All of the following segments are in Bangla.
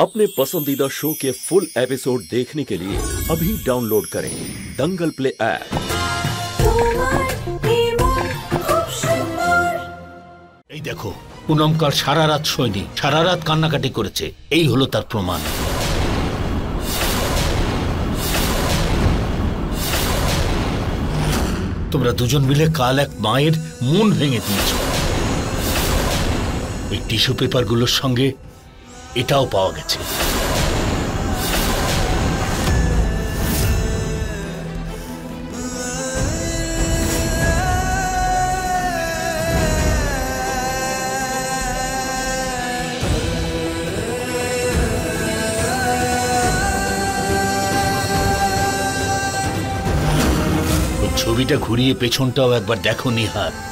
अपने पसंदीदा शो के फुल एपिसोड देखने के लिए अभी डाउनलोड करें दंगल प्ले ऐप তোমার এমন খুব সুন্দর এই দেখো পুনম কাল সারা রাত শোয়নি সারা রাত কান্নাকাটি করেছে এই হলো তার প্রমাণ তোমরা দুজন মিলে কাল এক মায়ের মন ভেঙে দিয়েছ এই টিস্যু পেপারগুলোর সঙ্গে এটাও পাওয়া গেছে। ছবিটা ঘুরিয়ে পেছনটাও একবার দেখো নিহার।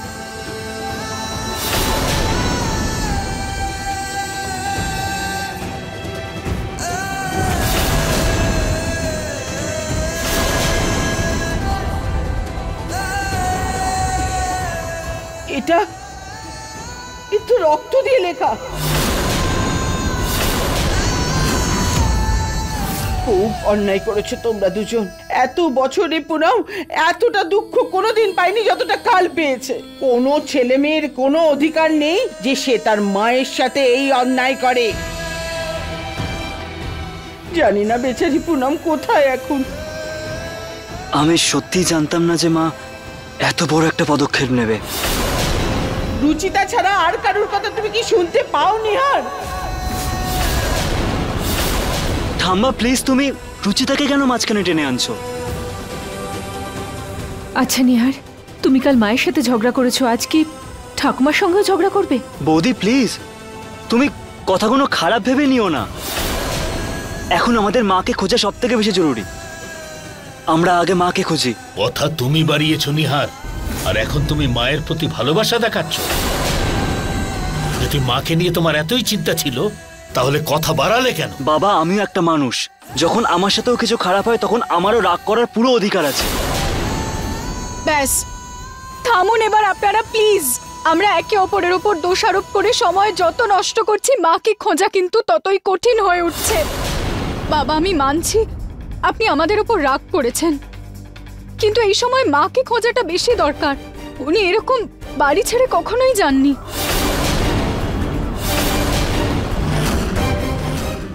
এটা? কিন্তু রক্ত দিয়ে লেখা। খুব অন্যায় করেছ তোমরা দুজন। এত বছরে পুনাও এতটা দুঃখ কোনোদিন পাইনি যতটা কাল পেয়েছে। কোনো ছেলে মেয়ের কোনো অধিকার নেই যে সে তার মায়ের সাথে এই অন্যায় করে। জানি না বেচারি পুনম কোথায় এখন। আমি সত্যি জানতাম না যে মা এত বড় একটা পদক্ষেপ নেবে। রুচিতা ছাড়া আর কারোর কথা তুমি কি শুনতে পাও নিহার? ঠাম্মা প্লিজ তুমি রুচিতাকে কেন মাঝখানে টেনে আনছো? আচ্ছা নিহার তুমি কাল মায়ের সাথে ঝগড়া করেছ আজ কি ঠাকুমার সঙ্গেও ঝগড়া করবে? বৌদি প্লিজ তুমি কথাগুলো খারাপ ভেবে নিও না। এখন আমাদের মাকে খোঁজা সব থেকে বেশি জরুরি। আমরা আগে মাকে খুঁজি। কথা তুমি বাড়িয়েছ নিহার। আর এখন তুমি মায়ের প্রতি ভালোবাসা দেখাচ্ছ। যদি মাকে নিয়ে তোমার এতই চিন্তা ছিল তাহলে কথা বাড়ালে কেন? বাবা আমিও একটা মানুষ। যখন আমার সাথেও কিছু খারাপ হয় তখন আমারও রাগ করার পুরো অধিকার আছে। ব্যাস। থামুন এবার আপনারা প্লিজ। আমরা একে অপরের উপর দোষারোপ করে সময় যত নষ্ট করছি মাকে খোঁজা কিন্তু ততই কঠিন হয়ে উঠছে। বাবা আমি মানছি। আপনি আমাদের উপর রাগ করেছেন। কিন্তু এই সময় মাকে খোঁজাটা বেশি দরকার। উনি এরকম বাড়ি ছেড়ে কখনোই যাননি।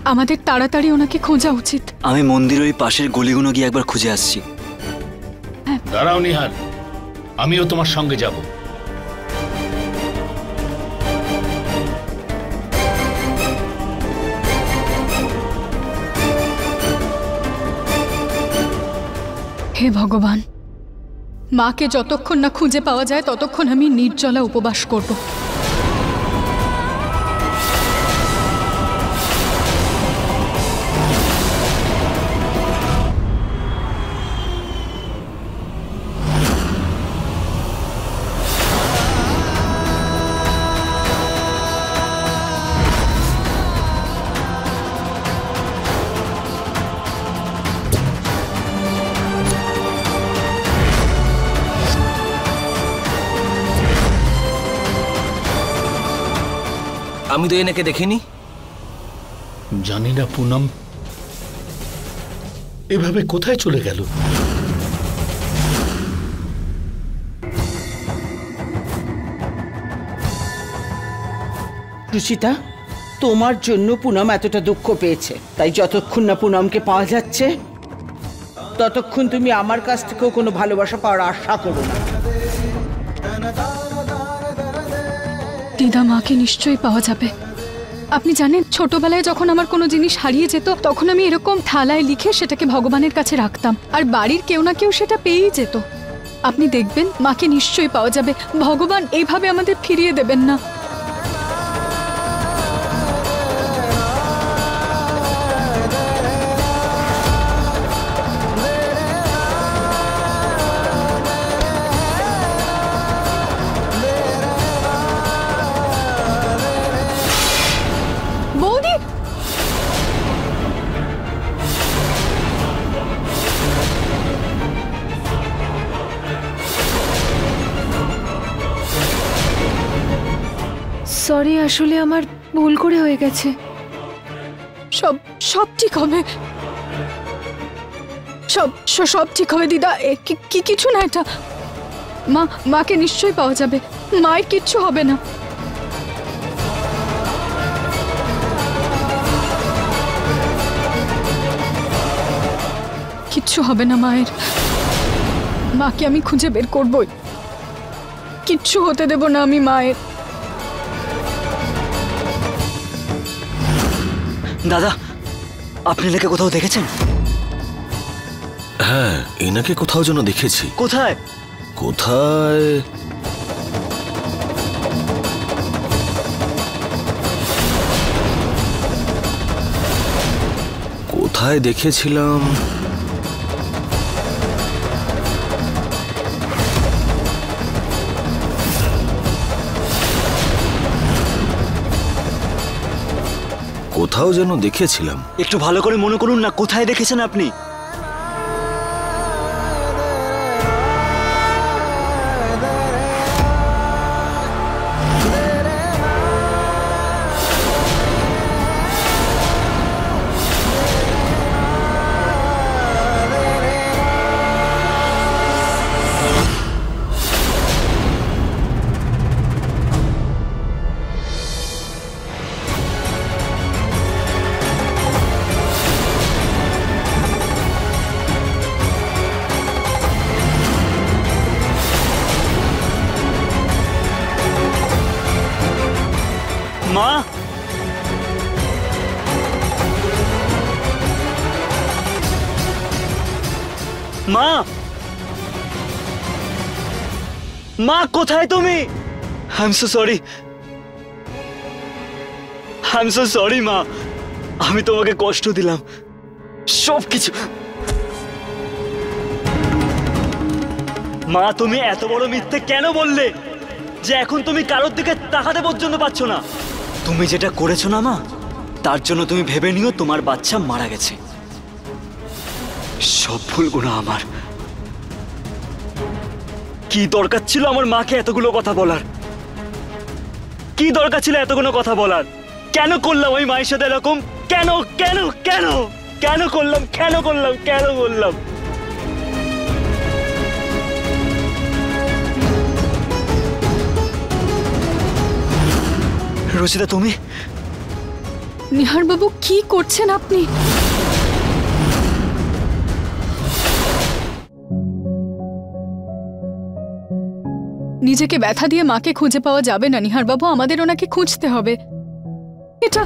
আমাদের তাড়াতাড়ি ওনাকে খোঁজা উচিত। আমি মন্দির ওই পাশের গলিগুনো গিয়ে একবার খুঁজে আসছি। দাঁড়াও নিহার। আমিও তোমার সঙ্গে যাব। হে ভগবান মাকে যতক্ষণ না খুঁজে পাওয়া যায় ততক্ষণ আমি নির্জলা উপবাস করব। আমি তো এনেকে দেখিনি। জানি না পুনম। এভাবে কোথায় চলে গেল? রুচিতা তোমার জন্য পুনম এতটা দুঃখ পেয়েছে। তাই যতক্ষণ না পুনমকে পাওয়া যাচ্ছে ততক্ষণ তুমি আমার কাছ থেকেও কোনো ভালোবাসা পাওয়ার আশা করো না। দিদা মাকে নিশ্চয়ই পাওয়া যাবে। আপনি জানেন, ছোটবেলায় যখন আমার কোনো জিনিস হারিয়ে যেত, তখন আমি এরকম থালায় লিখে সেটাকে ভগবানের কাছে রাখতাম। আর বাড়ির কেউ না কেউ সেটা পেয়েই যেত। আপনি দেখবেন, মাকে নিশ্চয়ই পাওয়া যাবে। ভগবান এইভাবে আমাদের ফিরিয়ে দেবেন না। সরি আসলে আমার ভুল করে হয়ে গেছে। সব সব ঠিক হবে। সব সব ঠিক হবে, দিদা। কি, কিছু না এটা। মা, মাকে নিশ্চয়ই পাওয়া যাবে। মায়ের কিচ্ছু হবে না। কিচ্ছু হবে না মায়ের। মাকে আমি খুঁজে বের করবই। কিচ্ছু হতে দেব না আমি মায়ের। দাদা আপনি এনাকে কোথাও দেখেছেন? হ্যাঁ এনাকে কোথাও যেন দেখেছি। কোথায়? কোথায়? কোথায় দেখেছিলাম? কোথাও যেন দেখেছিলাম। একটু ভালো করে মনে করুন না কোথায় দেখেছেন আপনি? মা! মা, কোথায় তুমি? সরি সরি মা। আমি তোমাকে কষ্ট দিলাম। সব কিছু মা, তুমি এত বড় মিথ্যে কেন বললে? যে এখন তুমি কারোর দিকে তাকাতে পর্যন্ত পাচ্ছ না। তুমি যেটা করেছ না, মা, তার জন্য তুমি ভেবে নিও তোমার বাচ্চা মারা গেছে। সব ভুলগুলো আমার। কি দরকার ছিল আমার মাকে এতগুলো কথা বলার? কি দরকার ছিল এতগুলো কথা বলার? কেন করলাম ওই মায়ের সাথে এরকম? কেন কেন কেন? কেন করলাম কেন করলাম কেন করলাম রচিতা তুমি? নিহার বাবু কি করছেন আপনি? নিজেকে ব্যথা দিয়ে মাকে খুঁজে পাওয়া যাবে না নিহার বাবু আমাদের ওনাকে খুঁজতে হবে। এটা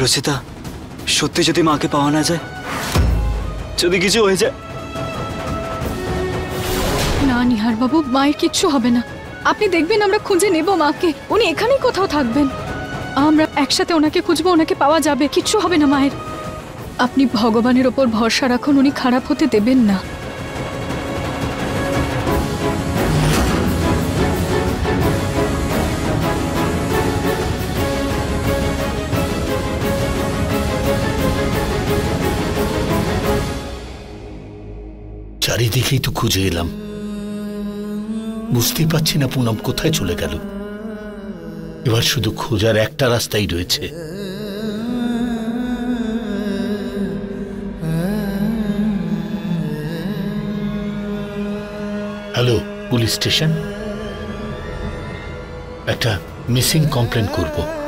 রচিতা সত্যি যদি মাকে পাওয়া না যায় যদি কিছু হয়ে যায় না নিহার বাবু মায়ের কিচ্ছু হবে না। আপনি দেখবেন আমরা খুঁজে নেব মাকে। উনি এখানেই কোথাও থাকবেন। আমরা একসাথে ওনাকে খুঁজবো, ওনাকে পাওয়া যাবে। কিচ্ছু হবে না মায়ের। আপনি ভগবানের ওপর ভরসা রাখুন, উনি খারাপ হতে দেবেন না। চারিদিকেই তো খুঁজে এলাম। বুঝতেই পারছি না পুনম কোথায় চলে গেল। এবার শুধু খোঁজার একটা রাস্তাই রয়েছে। Hello, police station? একটা মিসিং কমপ্লেন করব।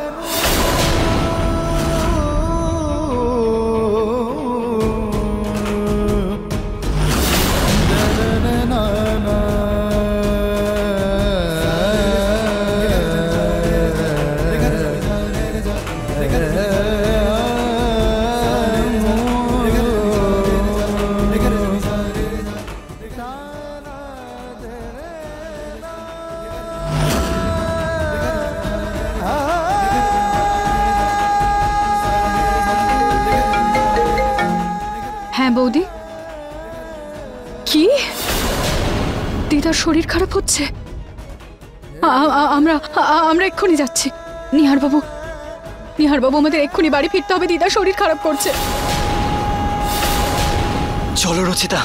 হ্যাঁ বৌদি? কি? দিদার শরীর খারাপ হচ্ছে? আমরা আমরা এক্ষুনি যাচ্ছি। নিহার বাবু নিহার বাবু আমাদের এক্ষুনি বাড়ি ফিরতে হবে, দিদার শরীর খারাপ করছে। চলো রচিতা